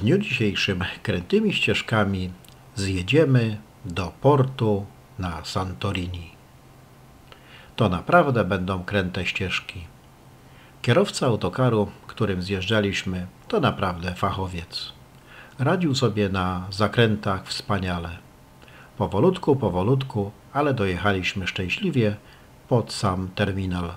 Dniu dzisiejszym krętymi ścieżkami zjedziemy do portu na Santorini. To naprawdę będą kręte ścieżki. Kierowca autokaru, którym zjeżdżaliśmy, to naprawdę fachowiec. Radził sobie na zakrętach wspaniale. Powolutku, powolutku, ale dojechaliśmy szczęśliwie pod sam terminal.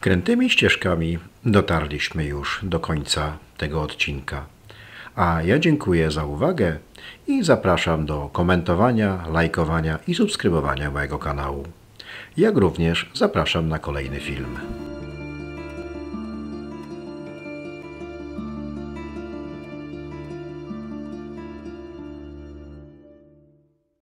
Krętymi ścieżkami dotarliśmy już do końca tego odcinka. A ja dziękuję za uwagę i zapraszam do komentowania, lajkowania i subskrybowania mojego kanału. Jak również zapraszam na kolejny film.